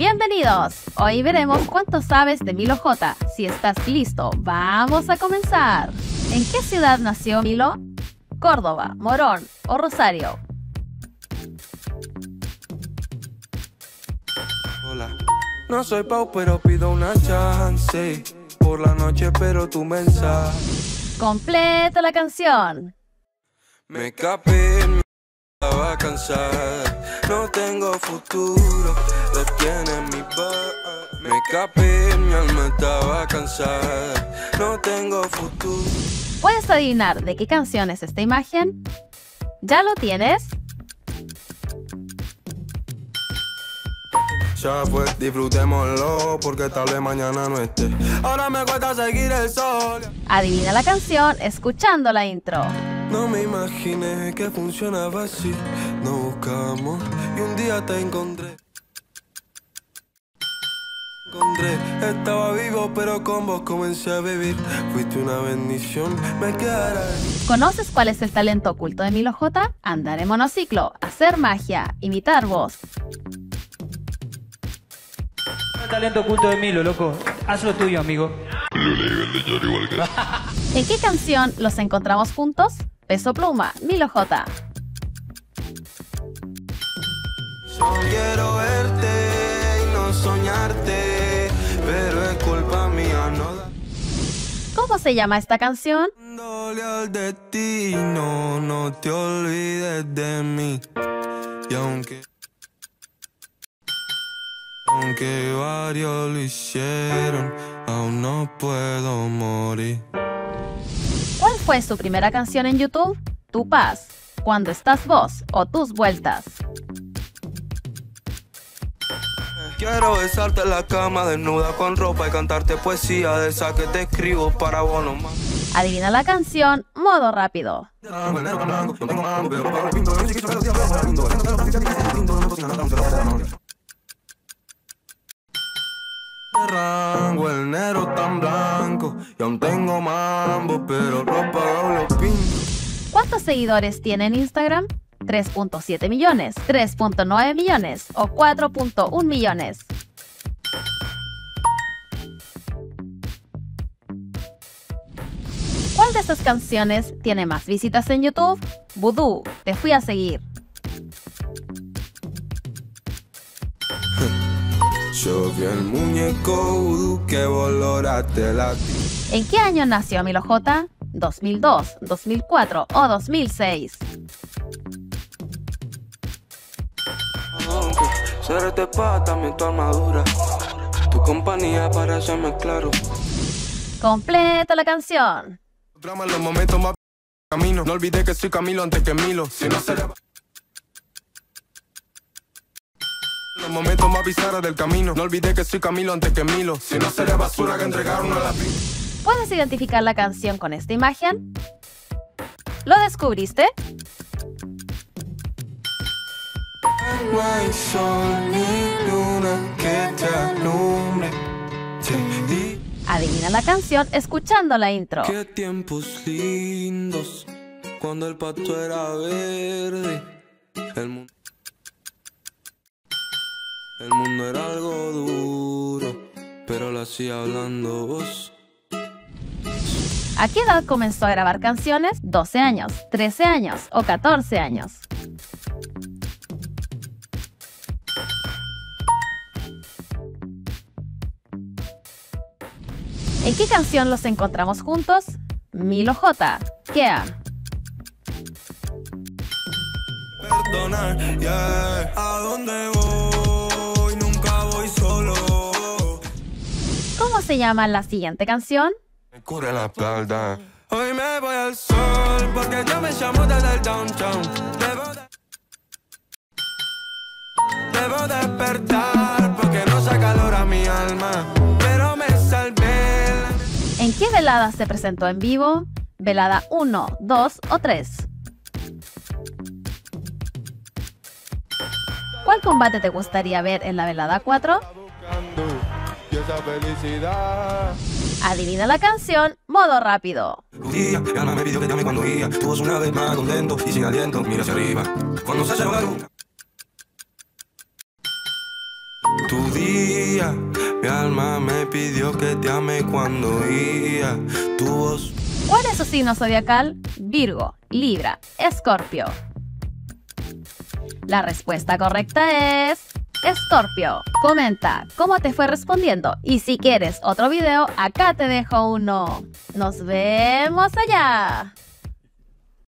Bienvenidos. Hoy veremos cuánto sabes de Milo J. Si estás listo, vamos a comenzar. ¿En qué ciudad nació Milo? Córdoba, Morón o Rosario. Hola. No soy Pau, pero pido una chance. Por la noche, pero tu mensaje. Completa la canción. Me escapé, me cansar. No tengo futuro, lo tiene mi ba- Me escapé, mi alma estaba cansada. No tengo futuro. ¿Puedes adivinar de qué canción es esta imagen? ¿Ya lo tienes? Ya fue, disfrutémoslo, porque tal vez mañana no esté. Ahora me cuesta seguir el sol. Adivina la canción escuchando la intro. No me imaginé que funcionaba así. No buscamos y un día te encontré. Encontré, estaba vivo, pero con vos comencé a vivir. Fuiste una bendición, me quedará. ¿Conoces cuál es el talento oculto de Milo J? Andar en monociclo, hacer magia, imitar voz. El talento oculto de Milo, loco. Haz lo tuyo, amigo. ¿En qué canción los encontramos juntos? Peso Pluma, Milo J. Solo quiero verte y no soñarte, pero es culpa mía, no da. ¿Cómo se llama esta canción? Al destino, no te olvides de mí. Y aunque. Aunque varios lo hicieron, aún no puedo morir. ¿Cuál fue su primera canción en YouTube? Tu paz, Cuando estás vos o Tus vueltas. Quiero besarte en la cama desnuda con ropa y cantarte poesía de esa que te escribo para vos nomás. Adivina la canción, modo rápido. ¿Cuántos seguidores tiene en Instagram? 3.7 millones, 3.9 millones o 4.1 millones. ¿Cuál de estas canciones tiene más visitas en YouTube? Voodoo, te fui a seguir. Yo vi el muñeco vudú que voloraste la ¿En qué año nació Milo J? ¿2002, 2004 o 2006? Aunque ser este pa' también tu armadura, tu compañía para hacerme claro. Completa la canción. Drama en los momentos más camino. No olvidé que soy Camilo antes que Milo. Si no sería. Los momentos más bizarros del camino. No olvidé que soy Camilo antes que Milo. Si no sería basura que entregaron a la. ¿Puedes identificar la canción con esta imagen? ¿Lo descubriste? No hay sol ni luna que te alumbre. Adivina la canción escuchando la intro. qué tiempos lindos cuando el pasto era verde. El mundo, el mundo era algo duro, pero lo hacía hablando vos. ¿A qué edad comenzó a grabar canciones? ¿12 años, 13 años o 14 años? ¿En qué canción los encontramos juntos? Milo J. Kea. Perdonar, yeah. Se llama la siguiente canción? Me cubre la espalda. Hoy me voy al sol porque yo me llamo desde el downtown. Debo, de- Debo despertar porque no saca calor a mi alma. Pero me salvé. ¿En qué velada se presentó en vivo? ¿Velada 1, 2 o 3? ¿Cuál combate te gustaría ver en la velada 4? Esa felicidad. Adivina la canción, modo rápido. Día, ya no me pidió que te ame cuando guía. Tu voz una vez más contento y sin aliento. Mira hacia arriba. Cuando se la tu día. Mi alma me pidió que te ame cuando oía tu voz. ¿Cuál es su signo zodiacal? Virgo, Libra, Escorpio. La respuesta correcta es Escorpio. Comenta cómo te fue respondiendo y si quieres otro video, acá te dejo uno. Nos vemos allá.